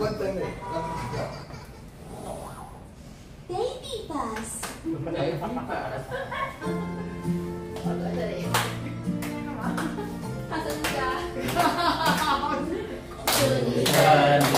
Ganda na Baby bus. Baby bus. Asan ka? Asan ka?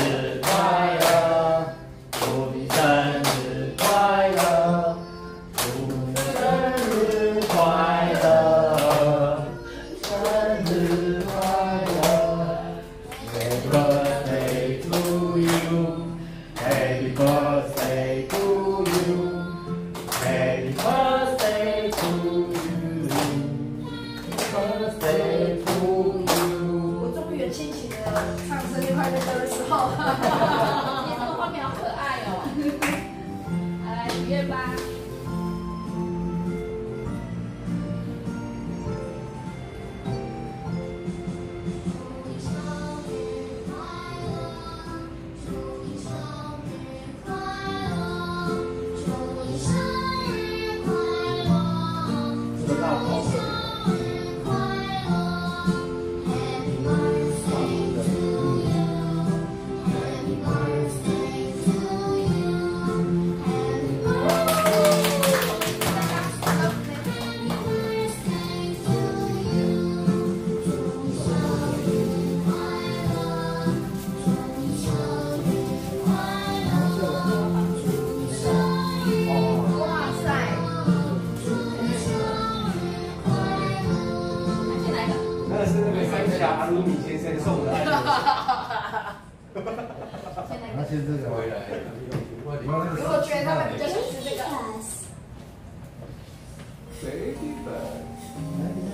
But.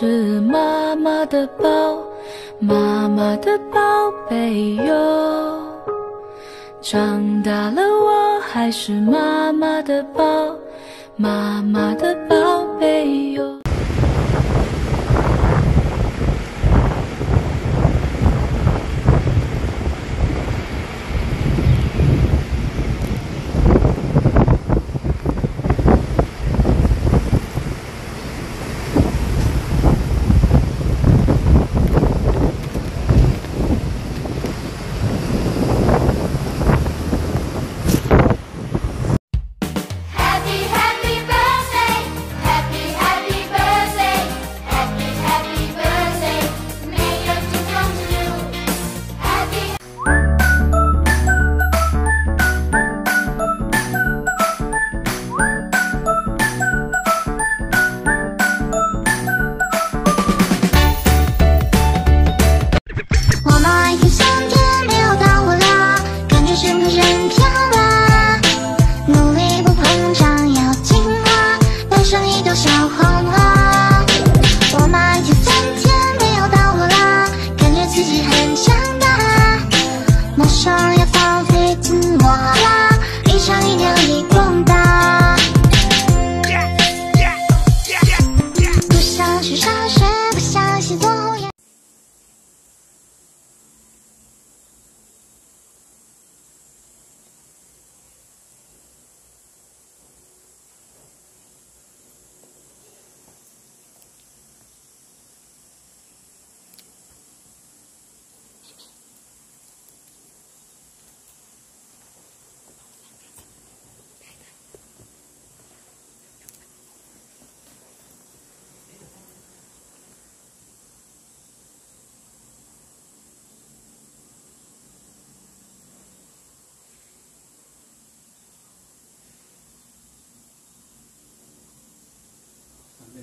是妈妈的宝妈妈的宝贝哟。长大了我还是妈妈的宝妈妈的宝贝哟。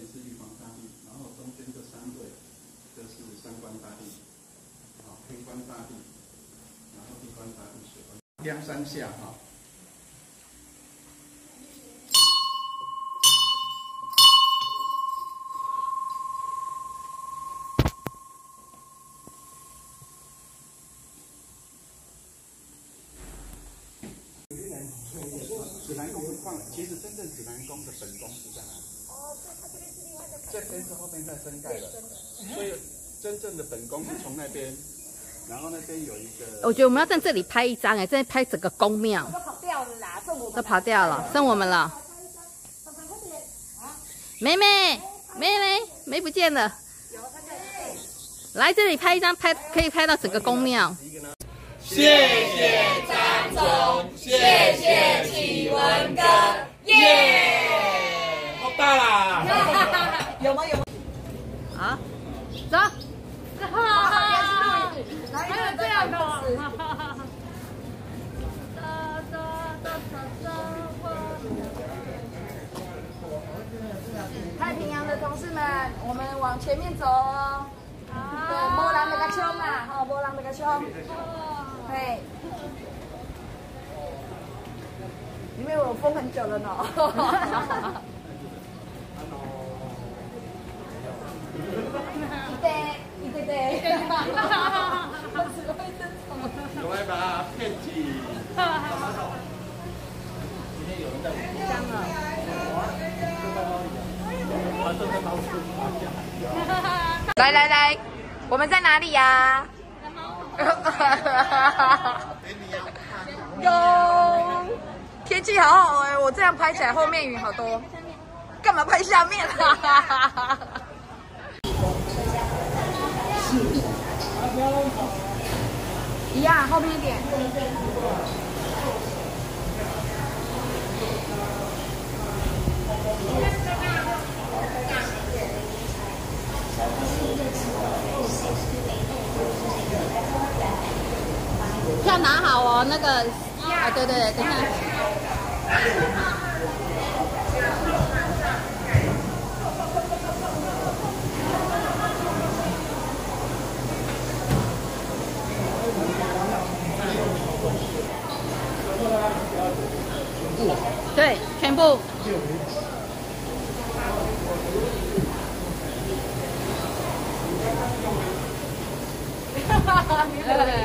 是玉皇大帝，然后中间这三对就是三官大帝，啊天官大帝，然后地官大帝、水官。两三下哈。指南宫放，其实真正指南宫的本宫是在哪？哦，这边是后面再分盖的，所以真正的本宫是从那边，然后那边有一个。我觉得我们要在这里拍一张哎，在拍整个宫庙。都跑掉了啦，剩我们。都跑掉了，剩我们了。妹妹，妹妹，没不见了。来这里拍一张，拍可以拍到整个宫庙。谢谢张总，谢谢启文哥，耶！好大啦！有吗？有吗？好，走。还有这样的。太平洋的同事们，我们往前面走哦。对，波浪那个冲啊，哈，波浪那个冲。对。因为我封很久了呢。一对，一对对。赶快把它骗起。今天有人在我香了。来来来，我们在哪里呀？哟，天气好好哎，我这样拍起来后面云好多，干嘛拍下面啊？一样，后面一点。那个，啊，对对对，等一下。对，全部。哈哈哈，对对。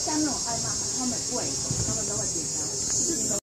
像那种爱骂，他们会，他们都会检查。自己都